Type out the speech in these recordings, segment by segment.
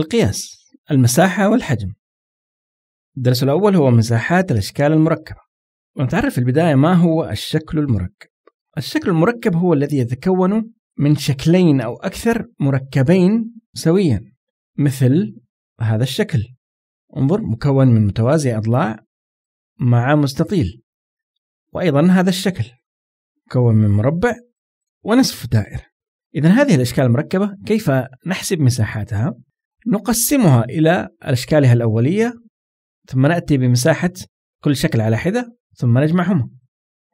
القياس المساحة والحجم. الدرس الأول هو مساحات الأشكال المركبة. ونتعرف في البداية ما هو الشكل المركب. الشكل المركب هو الذي يتكون من شكلين أو أكثر مركبين سويا. مثل هذا الشكل. انظر مكون من متوازي أضلاع مع مستطيل. وأيضا هذا الشكل. مكون من مربع ونصف دائرة. إذا هذه الأشكال المركبة كيف نحسب مساحاتها؟ نقسمها إلى أشكالها الأولية ثم نأتي بمساحة كل شكل على حدة ثم نجمعهما.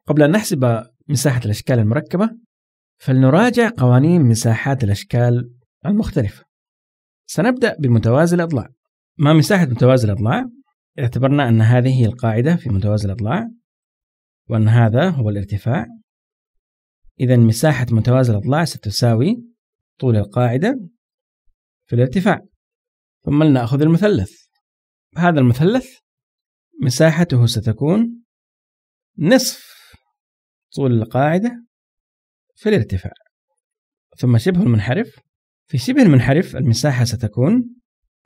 قبل أن نحسب مساحة الأشكال المركبة فلنراجع قوانين مساحات الأشكال المختلفة. سنبدأ بمتوازي الأضلاع. ما مساحة متوازي الأضلاع؟ اعتبرنا أن هذه هي القاعدة في متوازي الأضلاع وأن هذا هو الارتفاع. إذا مساحة متوازي الأضلاع ستساوي طول القاعدة في الارتفاع. ثم لنأخذ المثلث. هذا المثلث مساحته ستكون نصف طول القاعدة في الارتفاع. ثم شبه المنحرف. في شبه المنحرف المساحة ستكون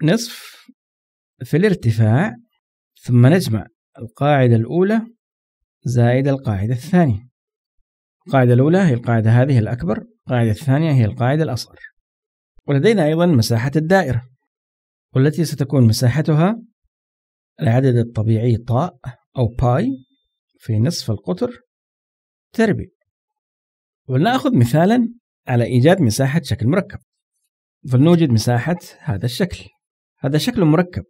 نصف في الارتفاع ثم نجمع القاعدة الأولى زائد القاعدة الثانية. القاعدة الأولى هي القاعدة هذه الأكبر القاعدة الثانية هي القاعدة الأصغر. ولدينا أيضا مساحة الدائرة. والتي ستكون مساحتها العدد الطبيعي طاء أو باي في نصف القطر تربيع. ولنأخذ مثالا على إيجاد مساحة شكل مركب. فلنوجد مساحة هذا الشكل. هذا شكل مركب.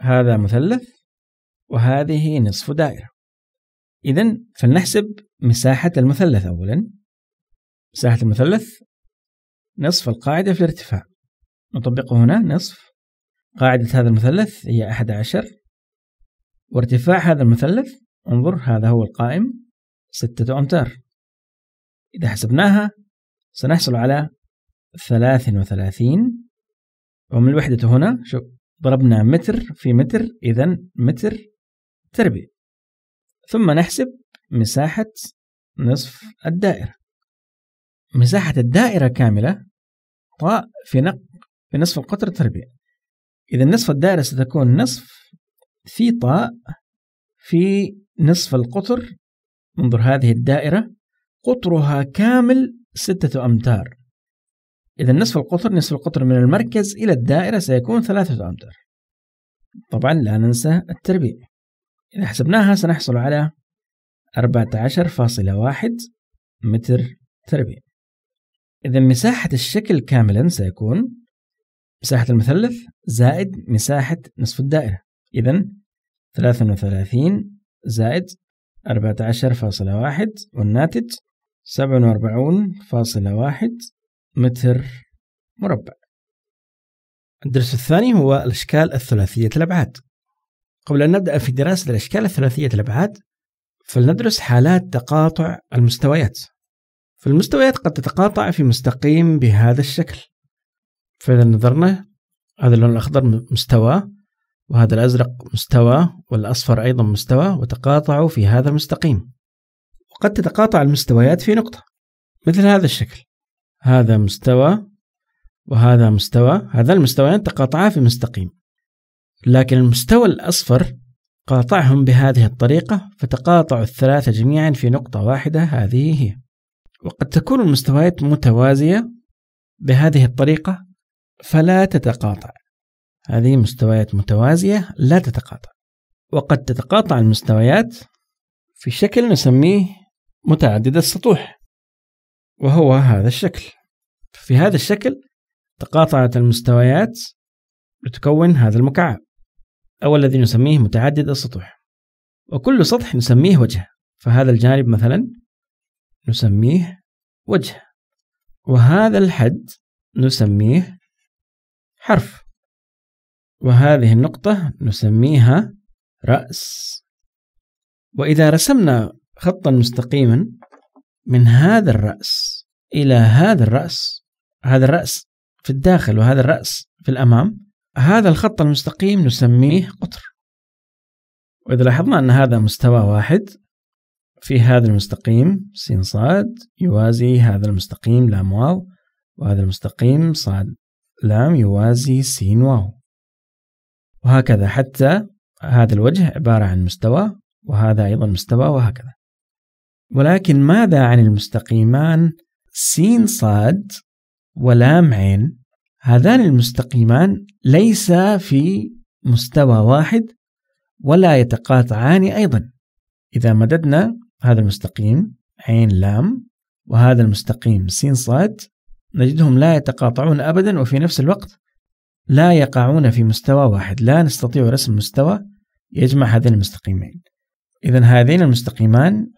هذا مثلث وهذه نصف دائرة. إذا فلنحسب مساحة المثلث أولا. مساحة المثلث نصف القاعدة في الارتفاع. نطبقه هنا نصف قاعدة هذا المثلث هي أحد عشر. وارتفاع هذا المثلث انظر هذا هو القائم ستة أمتار. إذا حسبناها سنحصل على ثلاث وثلاثين. ومن الوحدة هنا شوف ضربنا متر في متر إذا متر تربيع. ثم نحسب مساحة نصف الدائرة. مساحة الدائرة كاملة طاء في نق في نصف القطر تربيع. إذا نصف الدائرة ستكون نصف طاء في نصف القطر. انظر هذه الدائرة قطرها كامل ستة أمتار. إذا نصف القطر نصف القطر من المركز إلى الدائرة سيكون ثلاثة أمتار. طبعا لا ننسى التربيع. إذا حسبناها سنحصل على 14.1 متر تربيع. إذا مساحة الشكل كاملا سيكون مساحة المثلث زائد مساحة نصف الدائرة. إذا 33 زائد 14.1 والناتج 47.1 متر مربع. الدرس الثاني هو الأشكال الثلاثية الأبعاد. قبل أن نبدأ في دراسة الأشكال الثلاثية الأبعاد فلندرس حالات تقاطع المستويات. فالمستويات قد تتقاطع في مستقيم بهذا الشكل. فإذا نظرنا هذا اللون الأخضر مستوى وهذا الأزرق مستوى والأصفر أيضا مستوى وتقاطعوا في هذا المستقيم. وقد تتقاطع المستويات في نقطة. مثل هذا الشكل. هذا مستوى وهذا مستوى هذا المستويان تقاطعا في مستقيم. لكن المستوى الأصفر قاطعهم بهذه الطريقة فتقاطعوا الثلاثة جميعا في نقطة واحدة هذه هي. وقد تكون المستويات متوازية بهذه الطريقة فلا تتقاطع. هذه مستويات متوازية لا تتقاطع. وقد تتقاطع المستويات في شكل نسميه متعدد السطوح وهو هذا الشكل. في هذا الشكل تقاطعت المستويات لتكون هذا المكعب أو الذي نسميه متعدد السطوح. وكل سطح نسميه وجه. فهذا الجانب مثلا نسميه وجه. وهذا الحد نسميه حرف. وهذه النقطة نسميها رأس. وإذا رسمنا خطا مستقيما من هذا الرأس إلى هذا الرأس هذا الرأس في الداخل وهذا الرأس في الأمام هذا الخط المستقيم نسميه قطر. وإذا لاحظنا أن هذا مستوى واحد في هذا المستقيم س صاد يوازي هذا المستقيم لام واو وهذا المستقيم صاد. لام يوازي س واو وهكذا حتى هذا الوجه عبارة عن مستوى وهذا أيضا مستوى وهكذا. ولكن ماذا عن المستقيمان؟ س صاد ولام عين. هذان المستقيمان ليس في مستوى واحد ولا يتقاطعان أيضا. إذا مددنا هذا المستقيم عين لام وهذا المستقيم س صاد نجدهم لا يتقاطعون أبدا وفي نفس الوقت لا يقعون في مستوى واحد. لا نستطيع رسم مستوى يجمع هذين المستقيمين. إذا هذين المستقيمان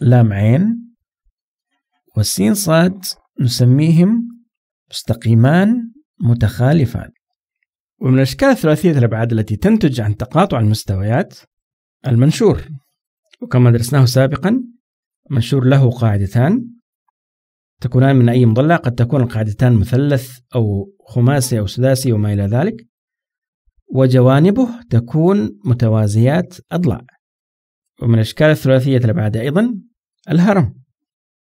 لام عين والسين صاد نسميهم مستقيمان متخالفان. ومن الأشكال الثلاثية الأبعاد التي تنتج عن تقاطع المستويات المنشور. وكما درسناه سابقا منشور له قاعدتان. تكونان من أي مضلع قد تكون القاعدتان مثلث أو خماسي أو سداسي وما إلى ذلك. وجوانبه تكون متوازيات أضلاع. ومن الأشكال الثلاثية الأبعاد أيضا الهرم.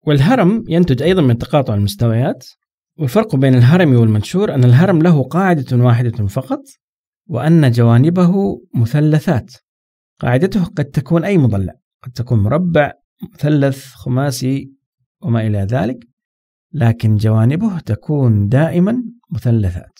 والهرم ينتج أيضا من تقاطع المستويات. والفرق بين الهرم والمنشور أن الهرم له قاعدة واحدة فقط وأن جوانبه مثلثات. قاعدته قد تكون أي مضلع قد تكون مربع مثلث خماسي وما إلى ذلك. لكن جوانبه تكون دائما مثلثات.